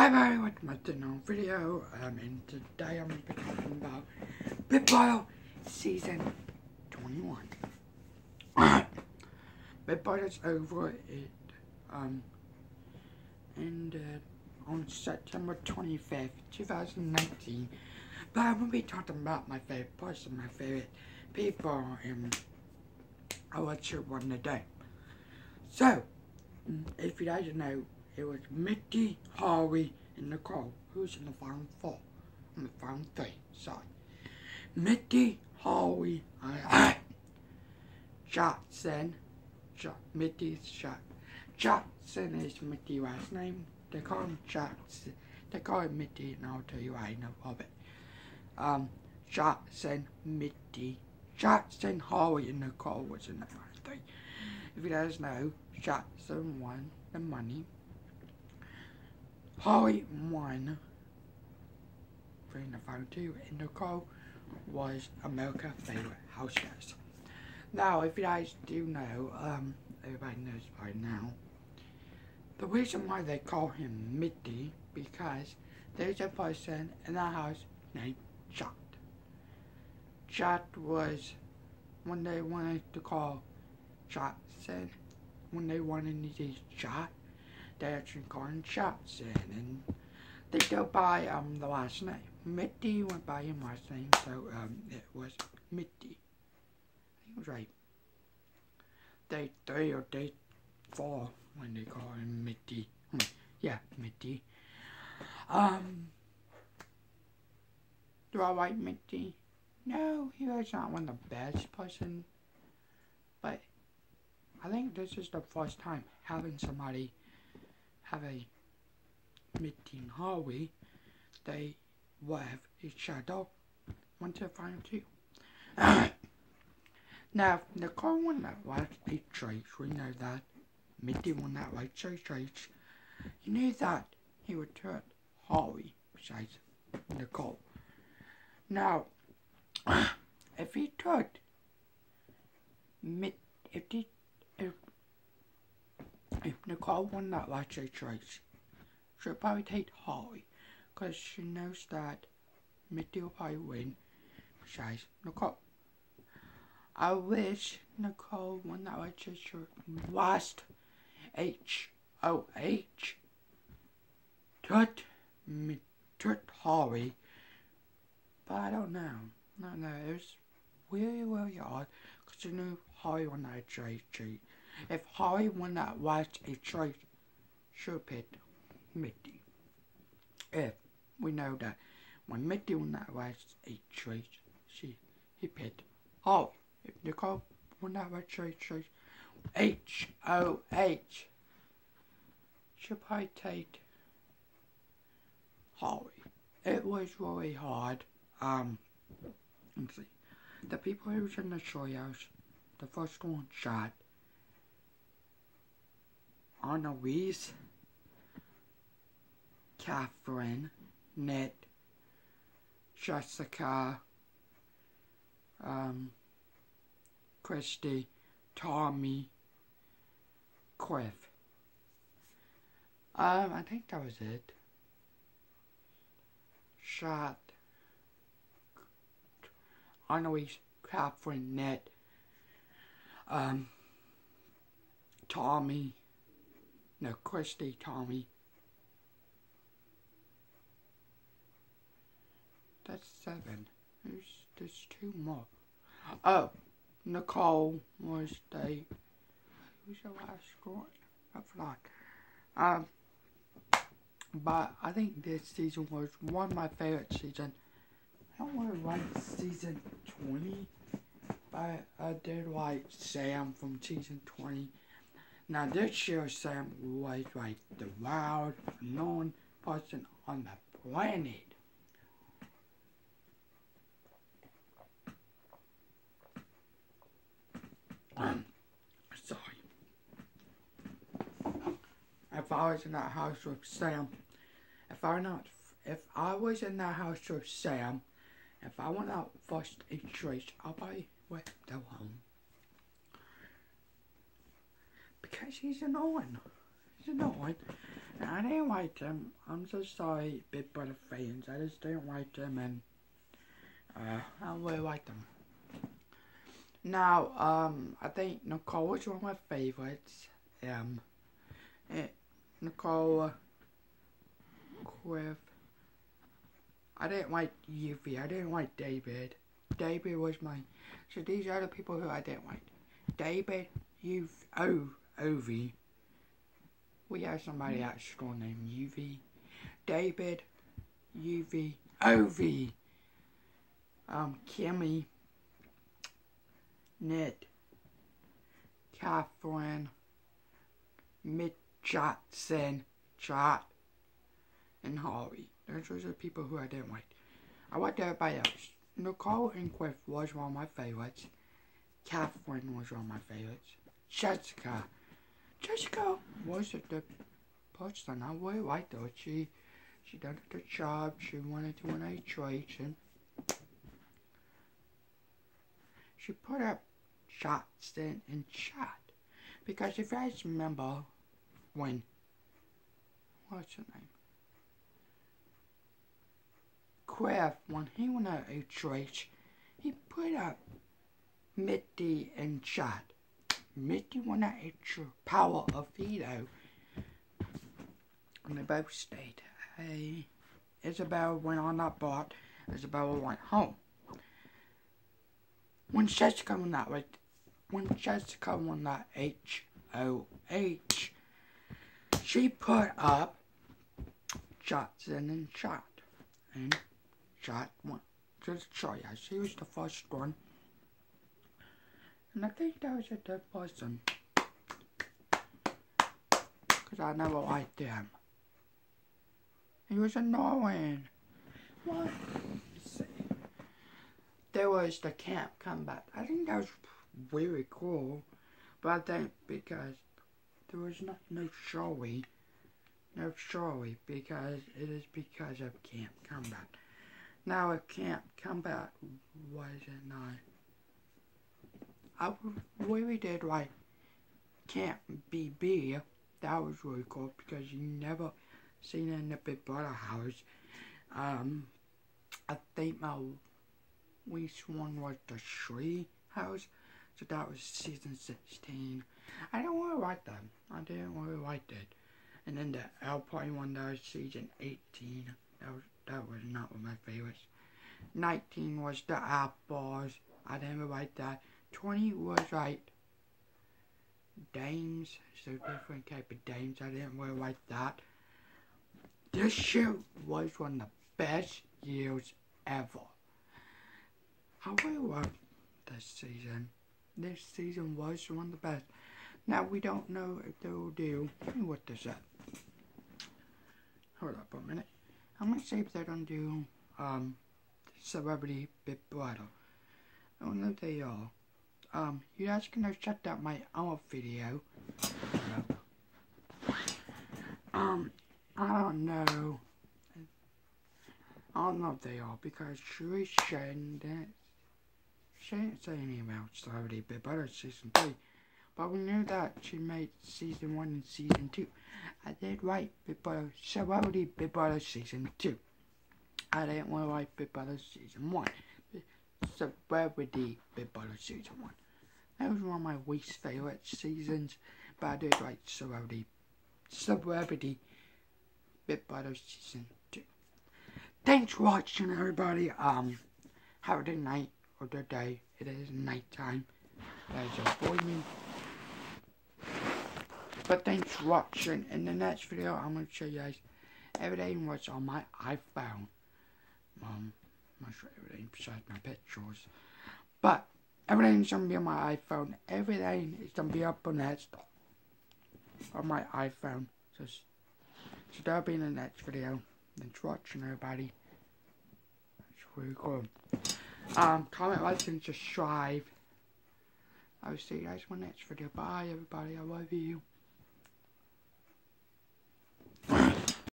Hi everyone, welcome to another video, um, and today I'm going to be talking about Big Brother Season 21. Big Brother is over, it, um, ended on September 25th, 2019, but I'm going to be talking about my favorite person, my favorite people, and I watch it one today. So, if you guys know, it was Michie, Harvey, and Nicole. Who's in the final four? In the final three, sorry. Michie, Harvey, uh, Jackson. Jo Michie's Jack. Jackson is Michie's last name. They call him Jackson. They call him Michie, and I'll tell you I know of it. Um, Jackson, Michie, Jackson, Harvey, and Nicole was in the final three. If you guys know, Jackson won the money Won in the two, and Nicole was America's favorite house guest. Now, if you guys do know, um, everybody knows by now, the reason why they call him Mitty, because there's a person in the house named Chad. Chad was, when they wanted to call Jackson, when they wanted to use Chad, Dutch corn shots in, and they go by um the last name. Mitty went by him last name, so um it was Mitty. He was right. Day three or day four when they call him Mitty. Hmm, yeah, Mitty. Um, do I like Mitty? No, he was not one of the best person, but I think this is the first time having somebody have a meeting hallway, they have a shadow. One to find two. now, the car likes a trace, we know that. Mitty one that likes a trace. You knew that he would turn Holly besides Nicole. Now, if he took if he if Nicole won that lottery race, she'll probably take Holly, because she knows that Mitty will probably win, besides Nicole. I wish Nicole won that lottery last H O H me took Holly, but I don't know. No, no, it was really, really odd because I knew Holly won that JG. If Holly would not watch a choice, she'll pick. If we know that when Mitty won not watch a choice, she he picked Holly. If Nicole won that watch a choice, H O H, she'll probably take Holly. It was really hard. Um, let's see. The people who was in the treehouse, the first one shot Analyse, Kathryn, Ned, Jessica, um, Christie, Tommy, Cliff. Um, I think that was it. Shot. Analyse, Kathryn, Ned, um, Tommy, no, Christie, Tommy. That's seven. There's, there's two more. Oh, Nicole was the, who's the last one? I forgot. Um, but I think this season was one of my favorite season. I don't want to like season 20, but I did like Sam from season 20. Now this year Sam was like the wild, known person on the planet. Um, sorry. If I was in that house with Sam, if I not, if I was in that house with Sam, if I went out first in trace, I'll probably went go home because he's annoying. He's annoying. I didn't like them. I'm so sorry, Big Brother fans. I just didn't like them, and uh, I don't really like them. Now, um, I think Nicole was one of my favorites. Um, it, eh, Nicole, Cliff. I didn't like Yuvi. I didn't like David. David was my. So these are the people who I didn't like. David, Yuv, oh, Ovi. We have somebody at school named UV. David, UV, Ovi. Um, Kemi, Ned, Kathryn, Mitch Jackson, Chat, and Holly. Those are the people who I didn't like. I liked everybody else. Nicole and Cliff was one of my favorites. Kathryn was one of my favorites. Jessica. Jessica was a good person. I really liked her. She she done a good job. She wanted to win a trade and she put up shots in and shot. Because if guys remember when what's her name? Kraft, when he went out a trade, he put up Mitty and shot. Mitty went out a power of veto. And they both stayed. Hey, Isabel went on that boat. Isabella went home. When Jessica won that, like, when Jessica won that H O H, she put up Johnson and shot. And shot one. Just show you, she was the first one. And I think that was a good person. Because I never liked him. He was annoying. What? There was the camp combat. I think that was very cool. But I think because there was not no showy. No showy because it is because of camp Combat. Now if camp comeback wasn't not I really did like Camp BB. That was really cool because you never seen it in the Big Brother house. Um, I think my least one was the Tree house. So that was season 16. I didn't really like that. I didn't really like it. And then the Alpine one that was season 18. That was that was not one of my favorites. 19 was the Apples. I didn't really like that. 20 was like dames, so different type of dames. I didn't wear like that. This show was one of the best years ever. Loved this season. This season was one of the best. Now we don't know if they will do. Look this up. Hold up a minute. I'm gonna see if they're gonna do um Celebrity Big Brother. I don't know if they are um, you guys can go check out my other video. Um, I don't know. I don't know if they are because she shouldn't, she didn't say anything about Celebrity Big Brother Season 3. But we knew that she made Season 1 and Season 2. I did write Big Brother, Celebrity Big Brother Season 2. I didn't want to write Big Brother Season 1. Celebrity Big Brother Season 1. That was one of my least favourite seasons, but I did like Celebrity, Celebrity Big Brother Season 2. Thanks for watching everybody. Um, have a good night or good day. It is night time. As a boy But thanks for watching. In the next video, I'm going to show you guys everything what's on my iPhone. Um, You everything besides my pictures. But Everything's gonna be on my iPhone. Everything is gonna be up on that. On my iPhone. So, so that'll be in the next video. Thanks for watching everybody. That's really cool. Um, comment, like, and subscribe. I will see you guys in my next video. Bye everybody. I love you.